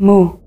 move.